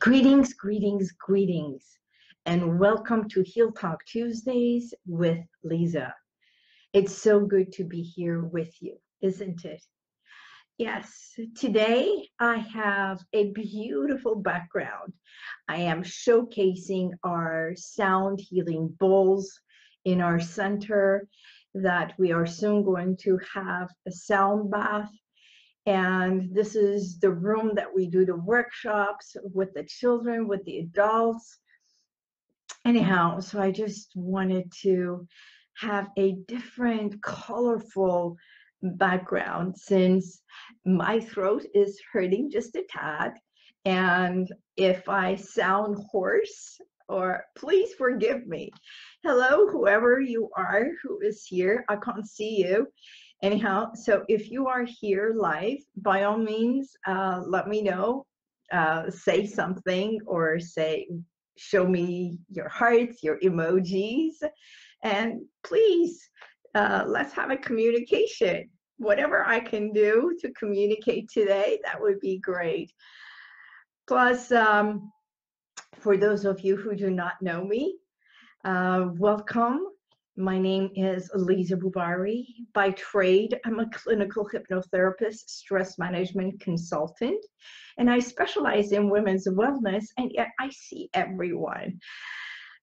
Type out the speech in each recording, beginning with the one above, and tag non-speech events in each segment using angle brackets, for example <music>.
Greetings, greetings, greetings, and welcome to Heal Talk Tuesdays with Liza. It's so good to be here with you, isn't it? Yes, today I have a beautiful background. I am showcasing our sound healing bowls in our center that we are soon going to have a sound bath and this is the room that we do the workshops with the children, with the adults. Anyhow, so I just wanted to have a different, colorful background since my throat is hurting just a tad. And if I sound hoarse, or please forgive me. Hello, whoever you are who is here. I can't see you. Anyhow, so if you are here live, by all means, uh, let me know. Uh, say something or say, show me your hearts, your emojis, and please, uh, let's have a communication. Whatever I can do to communicate today, that would be great. Plus, um, for those of you who do not know me, uh, welcome. My name is Liza Boubari. By trade, I'm a clinical hypnotherapist, stress management consultant, and I specialize in women's wellness, and yet I see everyone.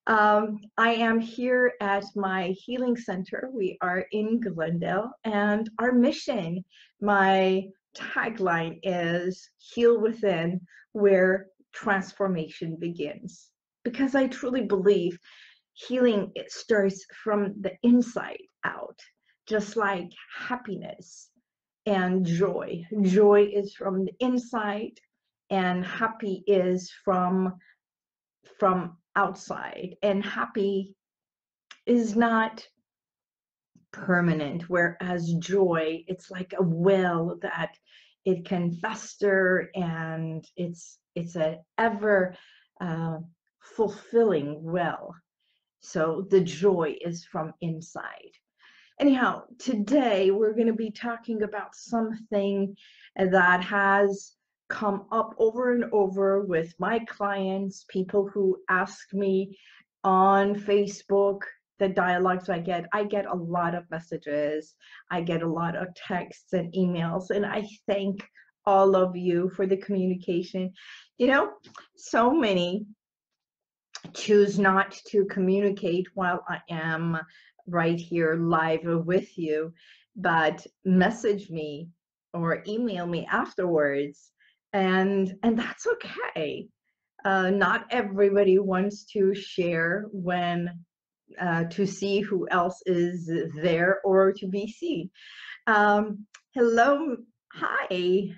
Um, I am here at my healing center. We are in Glendale, and our mission, my tagline is Heal Within, where transformation begins. Because I truly believe healing it starts from the inside out just like happiness and joy. Joy is from the inside and happy is from from outside. And happy is not permanent whereas joy it's like a well that it can fester and it's it's a ever uh, fulfilling well so the joy is from inside. Anyhow, today we're going to be talking about something that has come up over and over with my clients, people who ask me on Facebook, the dialogues I get. I get a lot of messages, I get a lot of texts and emails, and I thank all of you for the communication. You know, so many choose not to communicate while I am right here live with you, but message me or email me afterwards, and and that's okay. Uh, not everybody wants to share when uh, to see who else is there or to be seen. Um, hello, hi,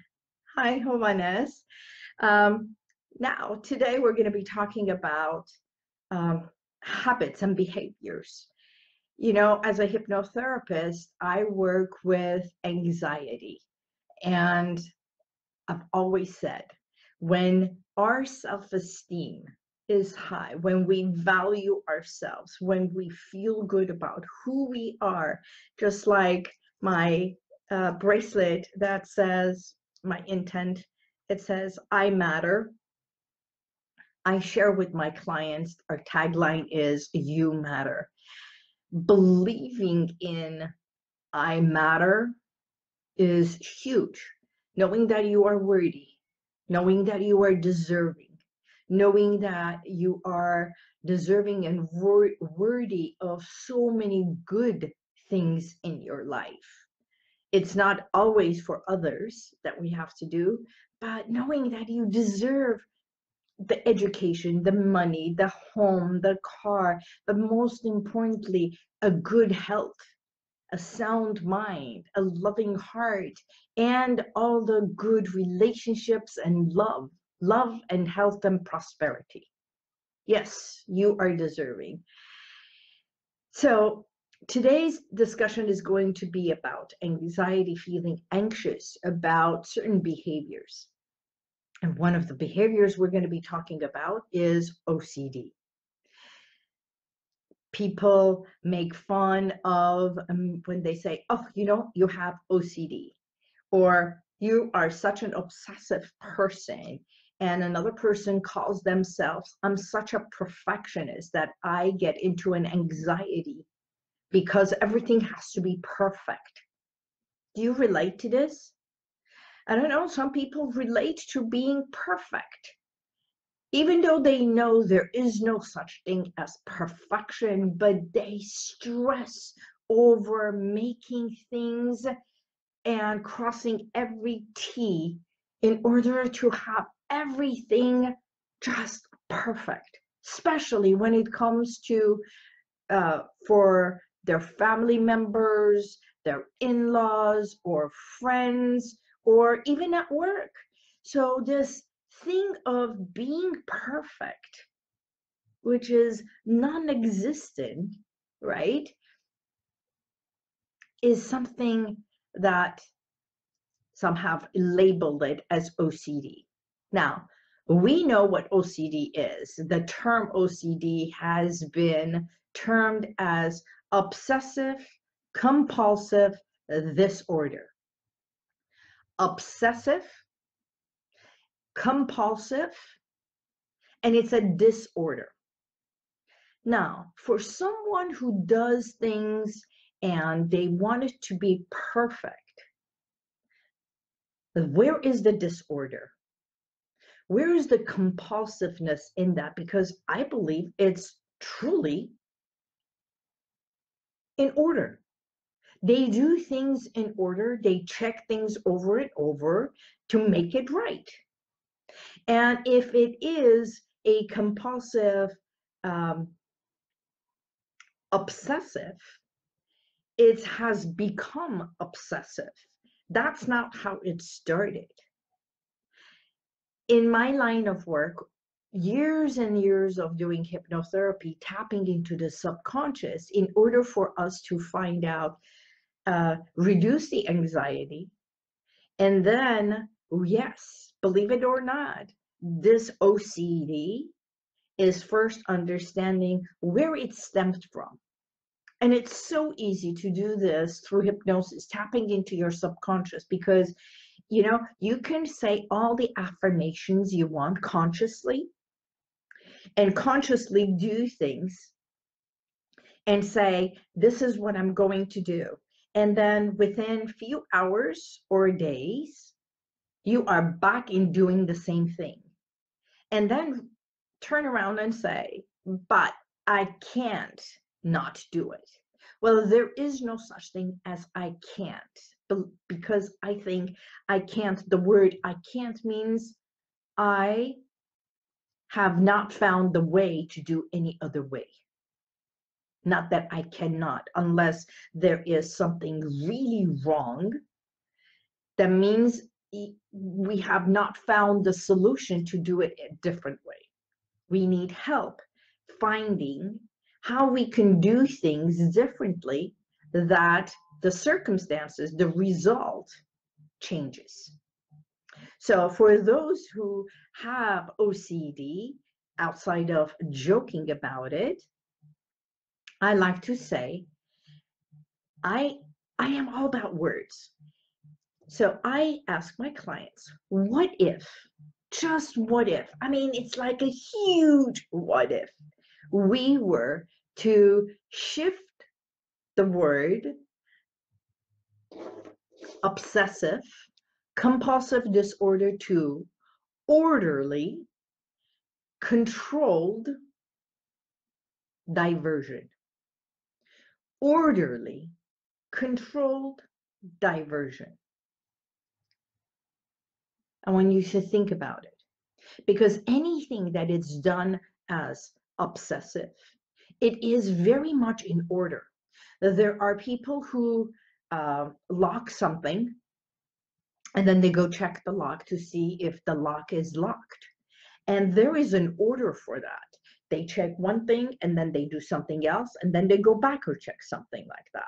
hi, Johannes. Um, now, today we're going to be talking about um, habits and behaviors. You know, as a hypnotherapist, I work with anxiety. And I've always said when our self esteem is high, when we value ourselves, when we feel good about who we are, just like my uh, bracelet that says my intent, it says, I matter, I share with my clients, our tagline is You Matter. Believing in I matter is huge. Knowing that you are worthy, knowing that you are deserving, knowing that you are deserving and worthy of so many good things in your life. It's not always for others that we have to do, but knowing that you deserve the education, the money, the home, the car, but most importantly, a good health, a sound mind, a loving heart, and all the good relationships and love, love and health and prosperity. Yes, you are deserving. So, today's discussion is going to be about anxiety, feeling anxious about certain behaviors. And one of the behaviors we're going to be talking about is OCD. People make fun of um, when they say, oh, you know, you have OCD, or you are such an obsessive person and another person calls themselves, I'm such a perfectionist that I get into an anxiety because everything has to be perfect. Do you relate to this? I don't know, some people relate to being perfect. Even though they know there is no such thing as perfection, but they stress over making things and crossing every T in order to have everything just perfect, especially when it comes to uh, for their family members, their in laws, or friends, or even at work. So, this thing of being perfect, which is non existent, right, is something that some have labeled it as OCD. Now, we know what OCD is. The term OCD has been termed as obsessive compulsive disorder. Obsessive, compulsive, and it's a disorder. Now, for someone who does things and they want it to be perfect, where is the disorder? Where is the compulsiveness in that? Because I believe it's truly in order. They do things in order, they check things over and over to make it right. And if it is a compulsive, um, obsessive, it has become obsessive. That's not how it started. In my line of work, years and years of doing hypnotherapy, tapping into the subconscious in order for us to find out, uh, reduce the anxiety. And then, yes, believe it or not, this OCD is first understanding where it stemmed from. And it's so easy to do this through hypnosis, tapping into your subconscious, because you know you can say all the affirmations you want consciously and consciously do things and say this is what i'm going to do and then within few hours or days you are back in doing the same thing and then turn around and say but i can't not do it. Well, there is no such thing as I can't because I think I can't, the word I can't means I have not found the way to do any other way. Not that I cannot, unless there is something really wrong. That means we have not found the solution to do it a different way. We need help finding how we can do things differently that the circumstances, the result changes. So for those who have OCD, outside of joking about it, I like to say, I I am all about words. So I ask my clients, what if? Just what if? I mean, it's like a huge what if we were to shift the word obsessive compulsive disorder to orderly controlled diversion orderly controlled diversion i want you to think about it because anything that is done as obsessive it is very much in order. There are people who uh, lock something and then they go check the lock to see if the lock is locked. And there is an order for that. They check one thing and then they do something else and then they go back or check something like that.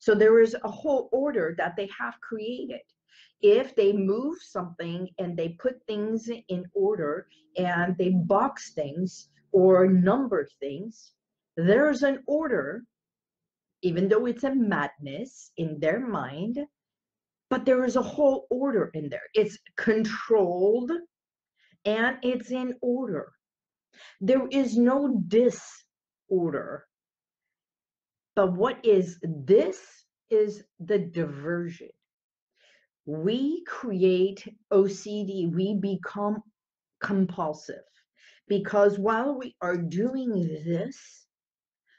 So there is a whole order that they have created. If they move something and they put things in order and they box things or number things, there's an order, even though it's a madness in their mind, but there is a whole order in there. It's controlled and it's in order. There is no disorder. But what is this is the diversion. We create OCD, we become compulsive because while we are doing this,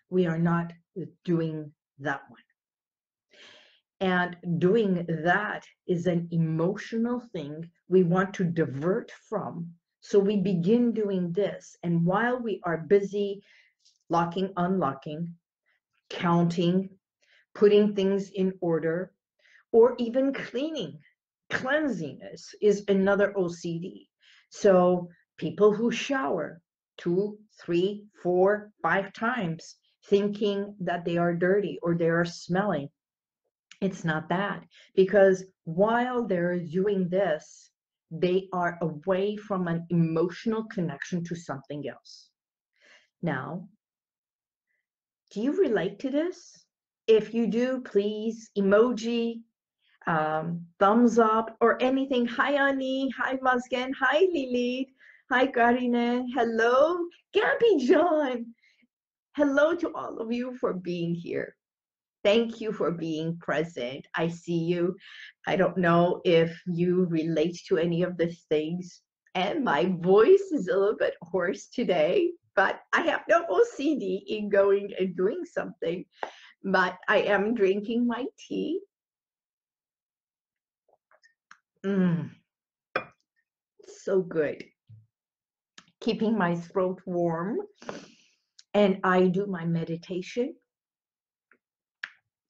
we are not doing that one. And doing that is an emotional thing we want to divert from. So we begin doing this. And while we are busy locking, unlocking, counting, putting things in order, or even cleaning, cleanliness is another OCD. So people who shower two, three, four, five times thinking that they are dirty or they are smelling it's not that because while they're doing this, they are away from an emotional connection to something else. Now, do you relate to this? If you do, please emoji, um, thumbs up, or anything. Hi, Annie. Hi, Muskan. Hi, Lily. Hi, Karine. Hello, Gabby John. Hello to all of you for being here. Thank you for being present. I see you. I don't know if you relate to any of these things. And my voice is a little bit hoarse today, but I have no OCD in going and doing something. But I am drinking my tea. Mm, so good. Keeping my throat warm. And I do my meditation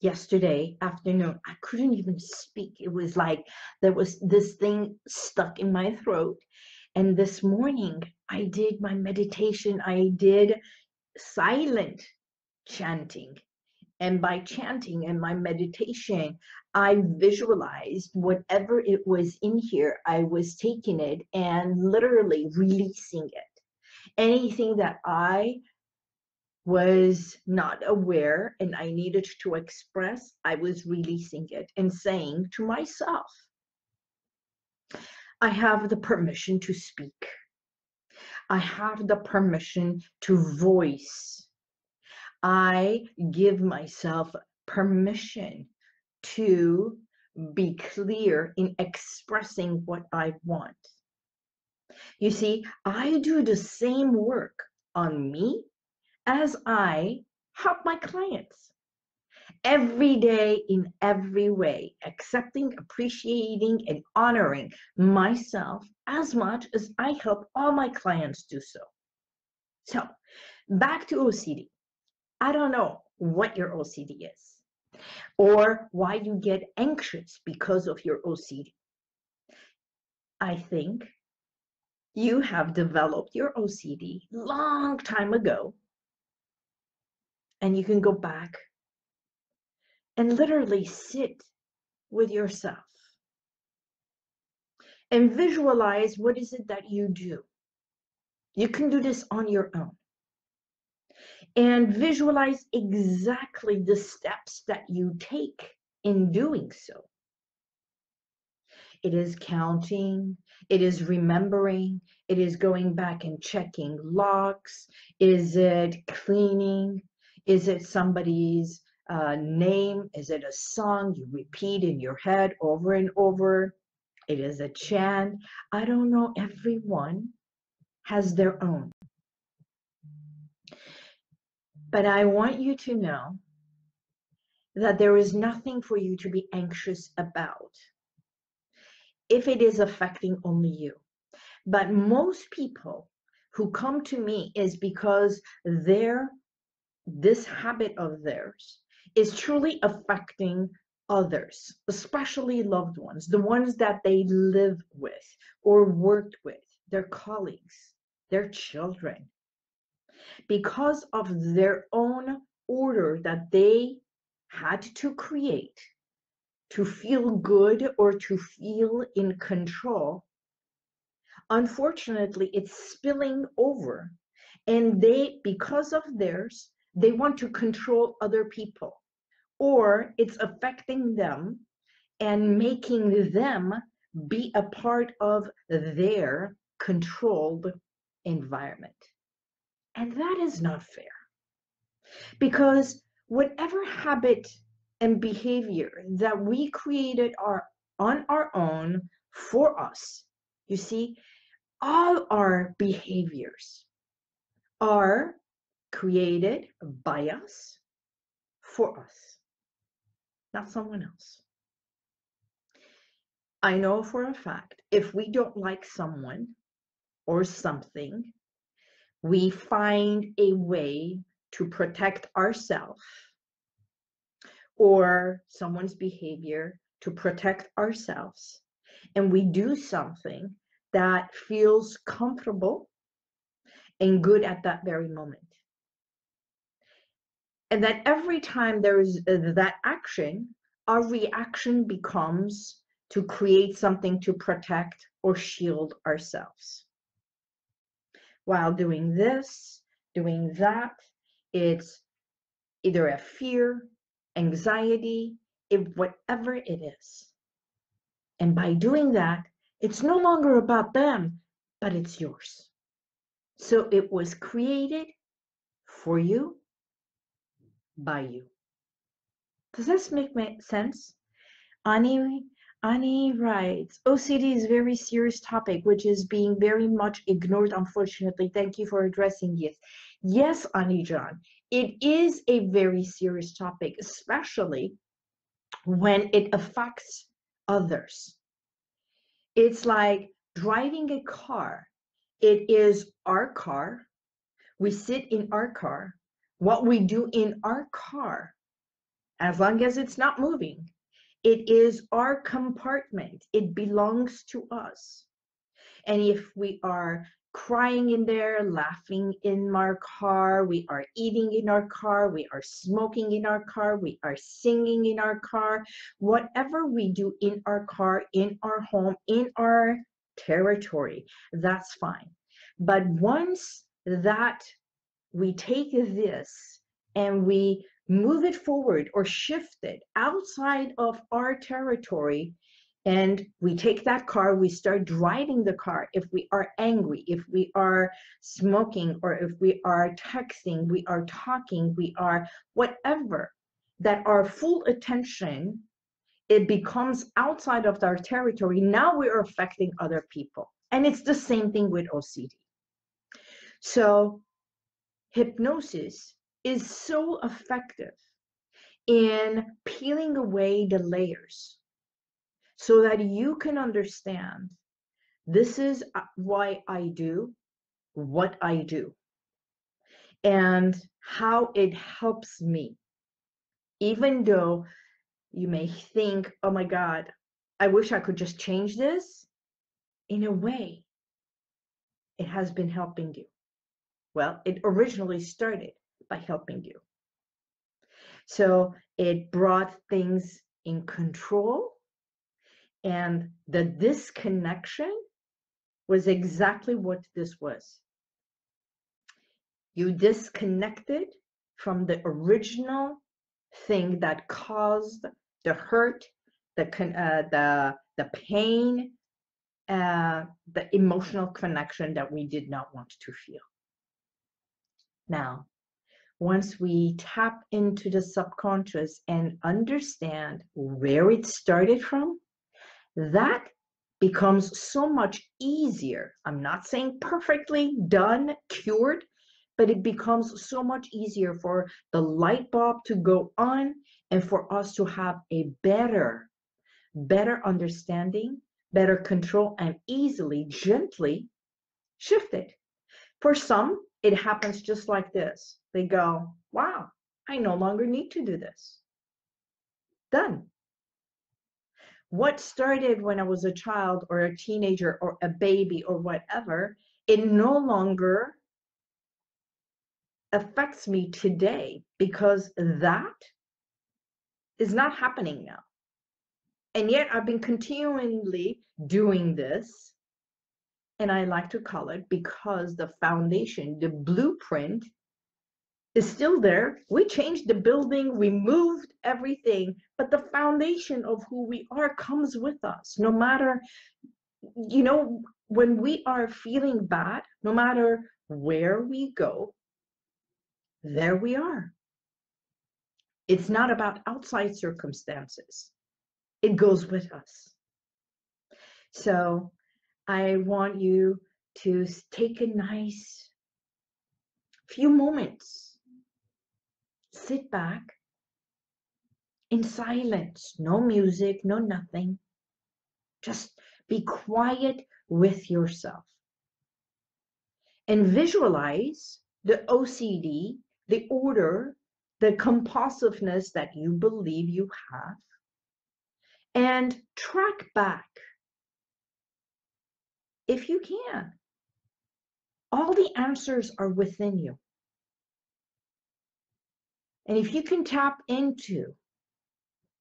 yesterday afternoon. I couldn't even speak. It was like there was this thing stuck in my throat. And this morning, I did my meditation. I did silent chanting. And by chanting and my meditation, I visualized whatever it was in here, I was taking it and literally releasing it. Anything that I was not aware and I needed to express, I was releasing it and saying to myself, I have the permission to speak. I have the permission to voice. I give myself permission to be clear in expressing what I want. You see, I do the same work on me as I help my clients every day in every way, accepting, appreciating, and honoring myself as much as I help all my clients do so. So, back to OCD. I don't know what your OCD is or why you get anxious because of your OCD. I think you have developed your OCD long time ago and you can go back and literally sit with yourself and visualize what is it that you do. You can do this on your own. And visualize exactly the steps that you take in doing so. It is counting, it is remembering, it is going back and checking logs, is it cleaning, is it somebody's uh, name? Is it a song you repeat in your head over and over? It is a chant. I don't know. Everyone has their own. But I want you to know that there is nothing for you to be anxious about if it is affecting only you. But most people who come to me is because their this habit of theirs is truly affecting others, especially loved ones, the ones that they live with or worked with, their colleagues, their children, because of their own order that they had to create to feel good or to feel in control. Unfortunately, it's spilling over. And they, because of theirs, they want to control other people or it's affecting them and making them be a part of their controlled environment. And that is not fair. Because whatever habit and behavior that we created are on our own for us, you see, all our behaviors are created by us for us, not someone else. I know for a fact if we don't like someone or something, we find a way to protect ourselves or someone's behavior to protect ourselves. And we do something that feels comfortable and good at that very moment. And that every time there is uh, that action, our reaction becomes to create something to protect or shield ourselves. While doing this, doing that, it's either a fear, anxiety, if whatever it is. And by doing that, it's no longer about them, but it's yours. So it was created for you, by you. Does this make sense? Ani Annie writes, OCD is a very serious topic, which is being very much ignored, unfortunately. Thank you for addressing it. Yes, Annie John, it is a very serious topic, especially when it affects others. It's like driving a car. It is our car. We sit in our car. What we do in our car, as long as it's not moving, it is our compartment. It belongs to us. And if we are crying in there, laughing in our car, we are eating in our car, we are smoking in our car, we are singing in our car, whatever we do in our car, in our home, in our territory, that's fine. But once that we take this and we move it forward or shift it outside of our territory and we take that car we start driving the car. If we are angry if we are smoking or if we are texting we are talking we are whatever that our full attention it becomes outside of our territory now we are affecting other people. And it's the same thing with ocd so hypnosis is so effective in peeling away the layers so that you can understand this is uh, why I do what I do and how it helps me. Even though you may think, oh my God, I wish I could just change this. In a way, it has been helping you. Well, it originally started by helping you. So it brought things in control. And the disconnection was exactly what this was. You disconnected from the original thing that caused the hurt, the uh, the the pain, uh, the emotional connection that we did not want to feel. Now, once we tap into the subconscious and understand where it started from, that becomes so much easier. I'm not saying perfectly done, cured, but it becomes so much easier for the light bulb to go on and for us to have a better, better understanding, better control, and easily, gently shift it. For some, it happens just like this. They go, wow, I no longer need to do this. Done. What started when I was a child or a teenager or a baby or whatever, it no longer affects me today because that is not happening now. And yet I've been continually doing this and I like to call it because the foundation, the blueprint is still there. We changed the building, we moved everything, but the foundation of who we are comes with us. No matter you know, when we are feeling bad, no matter where we go, there we are. It's not about outside circumstances, it goes with us. So I want you to take a nice few moments, sit back in silence, no music, no nothing. Just be quiet with yourself. And visualize the OCD, the order, the compulsiveness that you believe you have, and track back if you can. All the answers are within you. And if you can tap into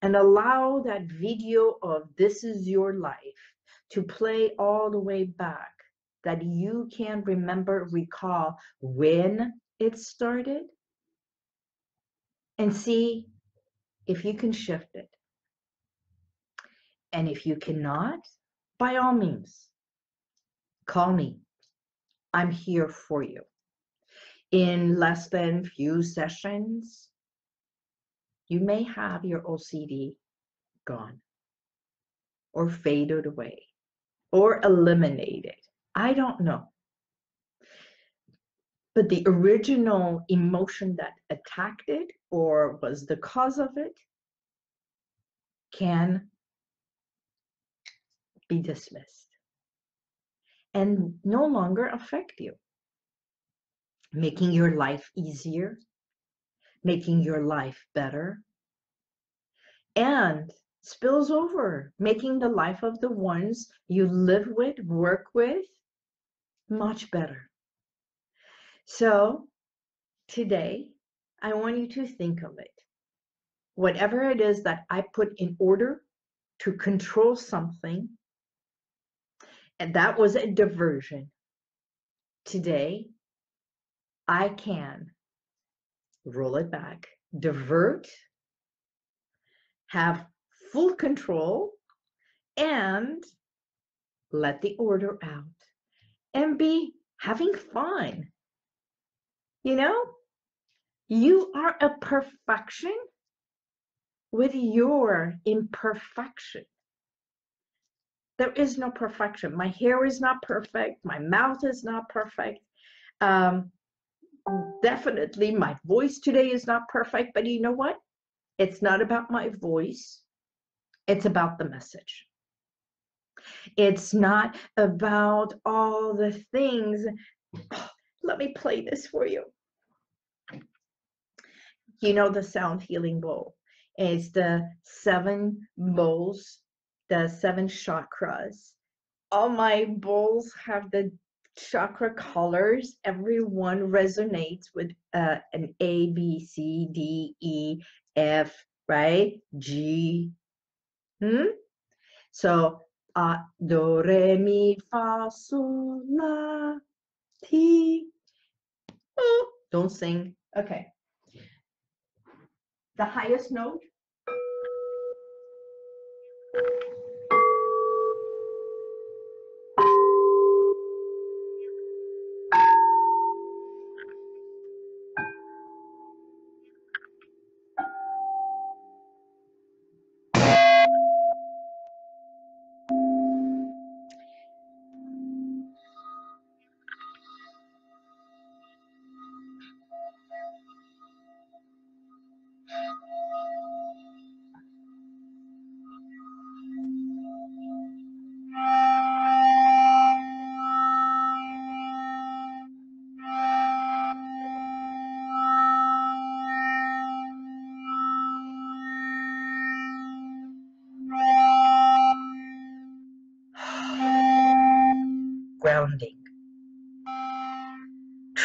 and allow that video of this is your life to play all the way back, that you can remember, recall when it started, and see if you can shift it. And if you cannot, by all means, call me. I'm here for you. In less than few sessions, you may have your OCD gone or faded away or eliminated. I don't know. But the original emotion that attacked it or was the cause of it can be dismissed and no longer affect you, making your life easier, making your life better, and spills over, making the life of the ones you live with, work with, much better. So today, I want you to think of it. Whatever it is that I put in order to control something and that was a diversion. Today, I can roll it back, divert, have full control, and let the order out and be having fun. You know, you are a perfection with your imperfection there is no perfection. My hair is not perfect. My mouth is not perfect. Um, definitely, my voice today is not perfect. But you know what? It's not about my voice, it's about the message. It's not about all the things. <sighs> let me play this for you. You know, the sound healing bowl is the seven bowls the seven chakras. All my bowls have the chakra colors. Every one resonates with uh, an A, B, C, D, E, F, right? G. Hmm? So, uh, do, re, mi, fa, sol, la, ti. Oh, don't sing. Okay. The highest note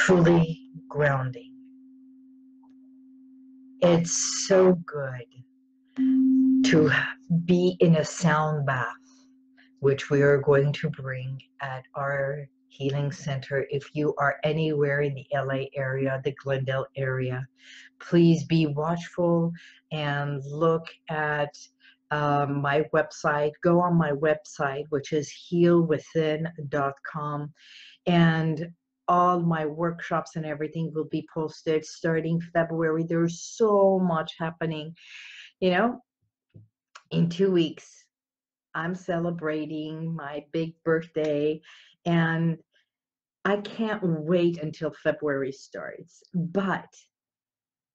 truly grounding. It's so good to be in a sound bath, which we are going to bring at our healing center. If you are anywhere in the LA area, the Glendale area, please be watchful and look at um, my website, go on my website, which is healwithin.com. And all my workshops and everything will be posted starting February. There's so much happening. You know, in two weeks, I'm celebrating my big birthday and I can't wait until February starts. But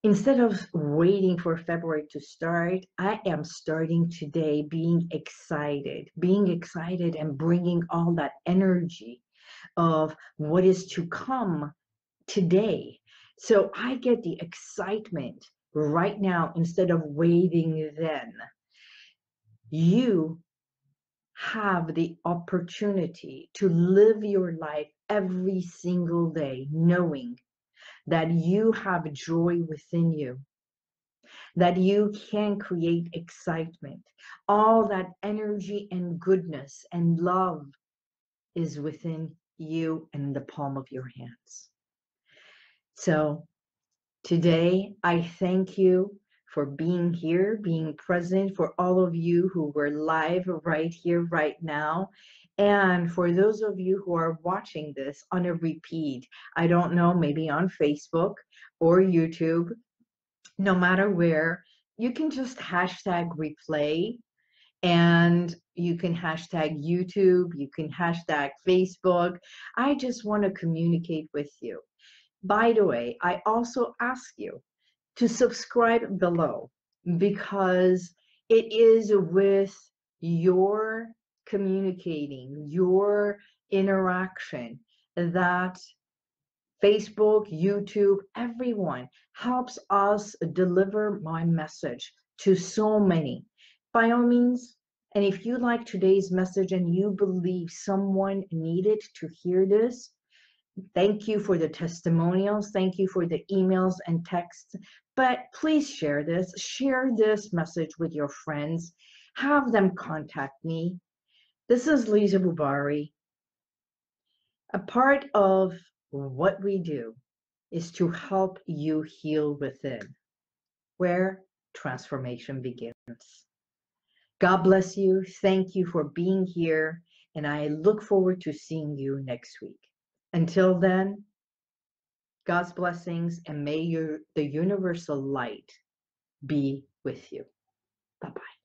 instead of waiting for February to start, I am starting today being excited, being excited and bringing all that energy of what is to come today. So I get the excitement right now instead of waiting then. You have the opportunity to live your life every single day knowing that you have joy within you, that you can create excitement. All that energy and goodness and love is within you and the palm of your hands. Mm. So today, I thank you for being here, being present, for all of you who were live right here, right now. And for those of you who are watching this on a repeat, I don't know, maybe on Facebook or YouTube, no matter where, you can just hashtag replay and you can hashtag YouTube, you can hashtag Facebook. I just want to communicate with you. By the way, I also ask you to subscribe below because it is with your communicating, your interaction that Facebook, YouTube, everyone helps us deliver my message to so many. By all means, and if you like today's message and you believe someone needed to hear this, thank you for the testimonials. Thank you for the emails and texts. But please share this. Share this message with your friends. Have them contact me. This is Liza Boubari. A part of what we do is to help you heal within, where transformation begins. God bless you. Thank you for being here. And I look forward to seeing you next week. Until then, God's blessings and may your, the universal light be with you. Bye bye.